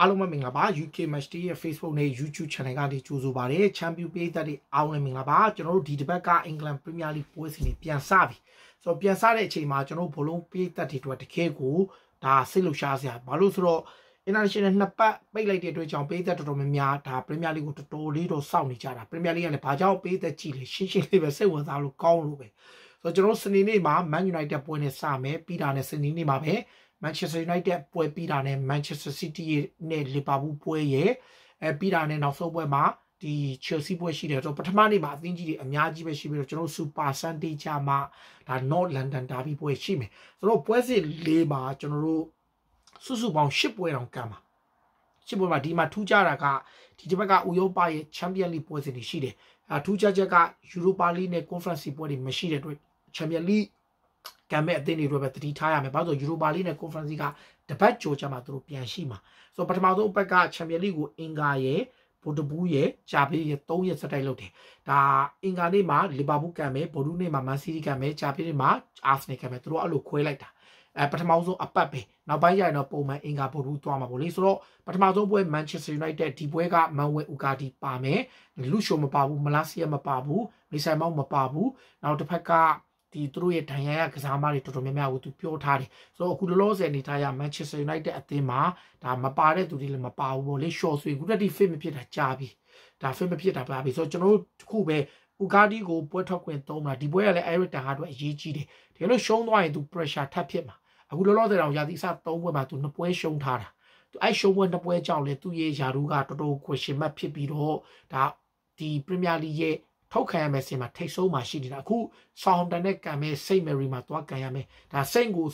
အားလုံးပဲမင်္ဂလာပါ UK Match Day ရဲ့ Facebook နဲ့ YouTube Channel ကနေကြိုဆိုပါရစေ။ Champion ပေးသက်တွေအားလုံးမင်္ဂလာပါ။ကျွန်တော်တို့ဒီတစ်ပတ်က England Premier League ပွဲစဉ်တွေပြန်စပြီ။ဆိုတော့ပြန်စတဲ့အချိန်မှာကျွန်တော်ဘလုံးပေးသက်တွေအတွက်တကယ်ကိုဒါစိတ်လှုပ်ရှားစရာဘာလို့ဆိုတော့ international နှစ်ပတ်ပိတ်လိုက်တဲ့အတွက်ကြောင့်ပေးသက်တော်တော်များများဒါ Premier League ကိုတော်တော်လေးတော့စောင့်နေကြတာ Premier League ကလည်းဘာကြောင့်ပေးသက်ကြည့်လဲရှင်းရှင်းလေးပဲစိတ်ဝင်စားလို့ကောင်းလို့ပဲဆိုတော့ကျွန်တော်စနေနေ့မှာ Man United ပွဲနဲ့စမယ်ပြီးတာနဲ့စနေနေ့မှာပဲ Manchester United ပွဲပြီးတာနဲ့ Manchester City နဲ့ Liverpool ပွဲရဲ့အဲပြီးတာနဲ့နောက်ဆုံးပွဲမှာဒီ Chelsea ပွဲရှိတယ်ဆိုတော့ပထမနေ့မှာအသင်းကြီးတွေအများကြီးပဲရှိပြီးတော့ကျွန်တော် Super Sunday ချမှာဒါ North London Derby ပွဲရှိမယ်ဆိုတော့ပွဲစဉ်၄မှာကျွန်တော်တို့စုစုပေါင်း၈ပွဲတောင်ကမ်းပါ၈ပွဲမှာဒီမှာထူးခြားတာကဒီတစ်ပတ်ကဥရောပရဲ့ Champions League ပွဲစဉ်တွေရှိတယ်အထူးခြားချက်က Europa League နဲ့ Conference ပွဲတွေမရှိတဲ့အတွက် Champions League ကံမဲ့အသင်းတွေတော့ပဲတတိထားရမယ်ဘာလို့ဆိုယူရိုပါလိနဲ့ကွန်ဖရင့်စီကတပတ်ကြောကြမှာသူတို့ပြန်ရှိမှာဆိုတော့ပထမဆုံးအပတ်ကချန်ပီယံလိကိုအင်္ဂါရဲ့ဗိုလ်တဘူးရဲ့ဂျာဘေးရဲ့၃ရက်စတိုက်လုပ်တယ်ဒါအင်္ဂါနေ့မှာလီဗာပူးကံမယ်ဗိုလ်ဒူးနေ့မှာမန်စီးတီးကံမယ်ဂျာဘေးနေ့မှာအာဆနယ်ကံမယ်သူတို့အဲ့လိုခွဲလိုက်တာအဲပထမဆုံးအပတ်ပဲနောက်ပိုင်းကျရင်တော့ပုံမှန်အင်္ဂါဗိုလ်ဒူးသွားမှာပေါ့လေဆိုတော့ပထမဆုံးပွဲမန်ချက်စတာယူနိုက်တက်ဒီပွဲကမန်ဝဲဥကာဒီပါမယ်လူရှိုမပါဘူးမလာစီယာမပါဘူးမေဆိုင်မောင်းမပါဘူးနောက်တစ်ဖက်က ဒီသူတို့ရဲ့ဒဏ်ရာရကစားမတွေတော်တော်များများကိုသူပြောထားတယ်ဆိုတော့အခုလောလောဆယ်အနေထားရ Manchester United အသင်းမှာဒါမပါတဲ့သူတွေလည်းမပါဘူးပေါ့လေ short ဆွေခုတက်ဒီ fit မဖြစ်တာကြားပြီဒါ fit မဖြစ်တာပါပြီဆိုတော့ကျွန်တော်တို့တခုပဲဥကာဒီကိုပွဲထွက်ခွင့်သုံးတာဒီပွဲကလည်း Eric Ten Hag အတွက်အရေးကြီးတယ်ဒီလိုရှုံးသွားရင်သူ pressure ထပ်ဖြစ်မှာအခုလောလောဆယ်တော့ရာသီစသုံးပွဲမှာသူနှစ်ပွဲရှုံးထားတာသူအဲ့ရှုံးပွဲနှစ်ပွဲကြောင့်လေသူ့ရဲ့ယာရူးကတော်တော် question mark ဖြစ်ပြီးတော့ဒါဒီ Premier League ရဲ့ ထုတ်ခံရမယ်စင်မှာထိတ်ဆုံးမှာရှိနေတာအခုဆောင်းတန်နဲ့ကံမဲ့စိတ်မယ်ရီမှာသွားကန်ရမယ်ဒါစိတ်ကို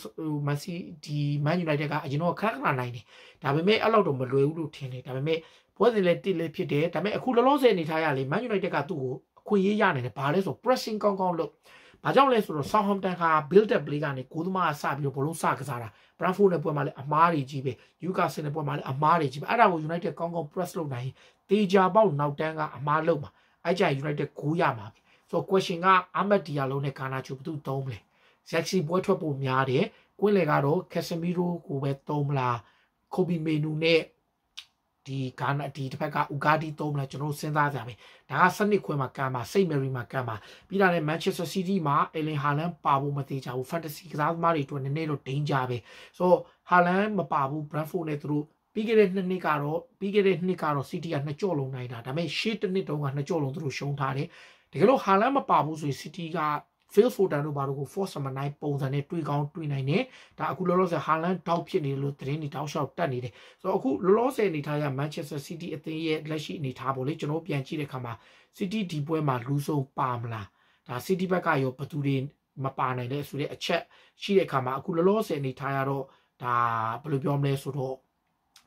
မန်စီဒီမန်ယူနိုက်တက်ကအရင်တော့ခဏခဏနိုင်တယ်ဒါပေမဲ့အဲ့လောက်တော့မလွယ်ဘူးလို့ထင်တယ်ဒါပေမဲ့ပွဲစဉ်လည်းတစ်လည်းဖြစ်တယ်ဒါပေမဲ့အခုလောလောဆယ်အနေထားရလေမန်ယူနိုက်တက်ကသူ့ကိုအခွင့်အရေးရနေတယ်ဘာလဲဆို pressing ကောင်းကောင်းလုပ်ဘာကြောင့်လဲဆိုတော့ Southampton က build up play ကနေကိုသမားစပြီးတော့ဘလုံးစကစားတာ Brentford နဲ့ပွဲမှာလည်းအမားတွေကြီးပဲ Newcastle နဲ့ပွဲမှာလည်းအမားတွေကြီးပဲအဲ့ဒါကို United ကောင်းကောင်း press လုပ်နိုင်ရင်တေချာပေါက်နောက်တန်းကအမားလုပ်မှာ အဲ့ကြ United 9ရမှာပြီဆိုတော့ question ကအာမတ်ဒီယာလုံးနဲ့ကာနာချိုဘသူသုံးမလဲ Sexy ပွဲထွက်ဖို့များတယ်ကွင်းလေကတော့ Casemiro ကိုပဲသုံးမလား Kobe Menu နဲ့ဒီကာနာဒီတစ်ဖက်ကဥကာဒီသုံးမလားကျွန်တော်စဉ်းစားကြမယ်ဒါကစနစ်ခွဲမှာကမ်းပါစိတ်မယ်ရီမှာကမ်းပါပြီးတာနဲ့ Manchester City မှာ Erling Haaland ပါဖို့မသေးကြဘူး fantasy ကစားသမားတွေအတွက်နည်းနည်းတော့ danger ပဲဆိုတော့ Haaland မပါဘူး Brentford နဲ့သူတို့ ပြီးခဲ့တဲ့နှစ်နှစ်ကတော့ပြီးခဲ့တဲ့နှစ်ကတော့ City ကနှစ်ကြော့လုံးနိုင်တာဒါပေမဲ့ရှေ့တစ်နှစ်တုန်းကနှစ်ကြော့လုံးသူတို့ရှုံးထားတယ်တကယ်လို့ Haaland မပါဘူးဆိုရင် City က Phil Foden တို့ဘာလို့ကို Force Number 9ပုံစံနဲ့တွေးကောင်းတွေးနိုင်တယ်ဒါအခုလောလောဆယ် Haaland တောက်ဖြစ်နေလို့သတင်းတွေတောက်လျှောက်တက်နေတယ်ဆိုတော့အခုလောလောဆယ်အနေထားရ Manchester City အသင်းရဲ့လက်ရှိအနေထားပေါ့လေကျွန်တော်ပြန်ကြည့်တဲ့အခါမှာ City ဒီပွဲမှာလူဆုံးပါမလားဒါ City ဘက်ကရောဘသူတွေမပါနိုင်လဲဆိုတဲ့အချက်ရှိတဲ့အခါမှာအခုလောလောဆယ်အနေထားရတော့ဒါဘယ်လိုပြောမလဲဆိုတော့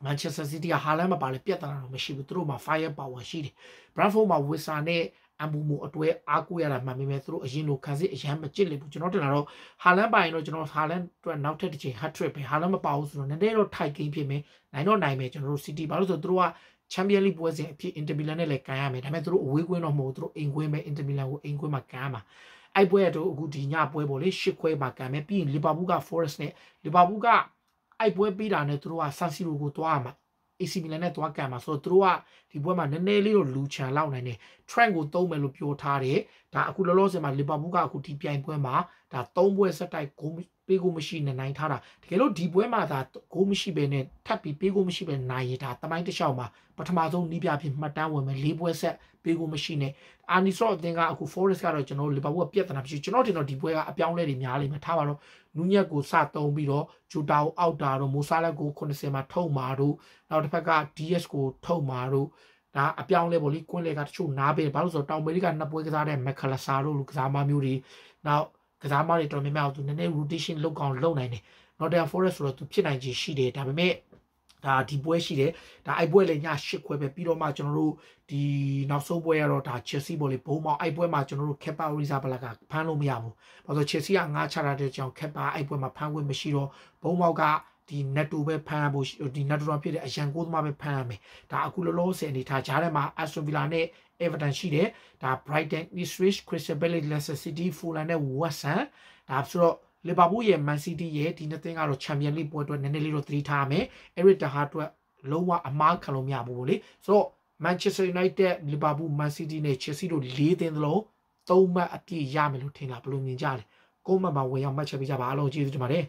Manchester City ကဟာလန်မှာပါလေပြတ်တာတော့မရှိဘူးသူတို့မှာ fire power ရှိတယ် Brentford မှာ Wissa နဲ့အမ်ဘူမိုအတွဲအားကိုးရတာမှန်ပေမဲ့သူတို့အရင်လိုခံစစ်အရန်မကြစ်လေဘူးကျွန်တော်တင်လာတော့ဟာလန်ပိုင်တော့ကျွန်တော်ဟာလန်အတွက်နောက်ထပ်တစ်ချိန် hat trick ပဲဟာလန်မပါဘူးဆိုတော့နည်းနည်းတော့ထိုက်ကိန်းဖြစ်မယ်နိုင်တော့နိုင်မယ်ကျွန်တော်တို့ City ဘာလို့ဆိုတော့သူတို့က Champions League ပွဲစဉ်အဖြစ် Inter Milan နဲ့လည်းကန်ရမယ်ဒါပေမဲ့သူတို့အဝေးကွင်းတော့မဟုတ်သူတို့အိမ်ကွင်းပဲ Inter Milan ကိုအိမ်ကွင်းမှာကန်ရမှာအဲ့ပွဲကတော့အခုဒီညပွဲပေါ့လေရှစ်ခွဲမှာကန်မယ်ပြီးရင် Liverpool က Forest နဲ့ Liverpool က အဲ့ပွဲပြီးတာနဲ့သူတို့က San Siro ကိုသွားရမှာ AC Milan နဲ့သွားကန်မှာဆိုတော့သူတို့ကဒီပွဲမှာနည်းနည်းလေးတော့လူချန်လောက်နိုင်တယ် Trent ကိုသုံးမယ်လို့ပြောထားတယ်ဒါအခုလောလောဆယ်မှာ Liverpool ကအခုဒီပြိုင်ပွဲမှာ ဒါ၃ပွဲဆက်တိုက်ဂိုးပေးကိုမရှိနဲ့နိုင်ထားတာတကယ်လို့ဒီပွဲမှာဒါဂိုးမရှိဘဲနဲ့ထပ်ပြီးပေးကိုမရှိဘဲနိုင်ရတာတမိုင်းတစ်လျှောက်မှာပထမဆုံးနီးပြဖြစ်မှတ်တမ်းဝင်မယ်၄ပွဲဆက်ပေးကိုမရှိနဲ့အာနီဆော့အသင်းကအခု Forest ကတော့ကျွန်တော် Liverpool ကပြဿနာဖြစ်ကျွန်တော်တင်တော့ဒီပွဲကအပြောင်းလဲတွေများလိမ့်မယ်ထားပါတော့နူးညက်ကိုစသုံးပြီးတော့ဂျူတာကိုအောက်တာတော့မိုဆာလက်ကို80မှာထုတ်မာတို့နောက်တစ်ဖက်က DS ကိုထုတ်မာတို့ဒါအပြောင်းလဲပေါ့လေကွင်းလေကတချို့နားပေးဘာလို့ဆိုတော့တောင်အမေရိကနှစ်ပွဲကစားတဲ့မက်ခလာဆာတို့လူကစားမမျိုးတွေနောက် ကစားမတွေတော်များများသူနည်းနည်း rotation လုပ်ကောင်းလုပ်နိုင်တယ် Nottingham Forest ဆိုတော့သူဖြစ်နိုင်ခြေရှိတယ်ဒါပေမဲ့ဒါဒီပွဲရှိတယ်ဒါအိုက်ပွဲလည်းည၈ခွဲပဲပြီးတော့မှကျွန်တော်တို့ဒီနောက်ဆုံးပွဲကတော့ဒါ Chelsea ဘောလေဘုံမောက်အိုက်ပွဲမှာကျွန်တော်တို့ Kepa Arrizabalaga ဖမ်းလို့မရဘူးဘာလို့ Chelsea ကငါးချတာတဲ့ကြောင့် Kepa အိုက်ပွဲမှာဖမ်းခွင့်မရှိတော့ဘုံမောက်က ဒီ netto ပဲဖမ်းဖို့ဒီ netto ဖြစ်တဲ့အရန်ကိုသမားပဲဖမ်းရမယ်ဒါအခုလောလောဆယ်အနေထားကြားထဲမှာ Aston Villa နဲ့ Everton ရှိတယ်ဒါ Brighton Ipswich Crystal Palace Leicester City Fulham နဲ့ West Ham ဒါဆိုတော့လီဗာပူးရဲ့ Man City ရဲ့ဒီနှစ်သင်းကတော့ Champions League ပွဲအတွက်နည်းနည်းလေးတော့သတိထားရမယ်။ Eric Ten Hag အတွက်လုံးဝအမားခံလို့မရဘူးလေဆိုတော့ Manchester United Liverpool Man City နဲ့ Chelsea တို့၄သင်းသလုံးသုံးမှတ်အပြည့်ရမယ်လို့ထင်တာဘယ်လိုမြင်ကြလဲကိုမတ်မှာဝင်ရောက်မှတ်ချက်ပေးကြပါအားလုံးကျေးဇူးတင်ပါတယ်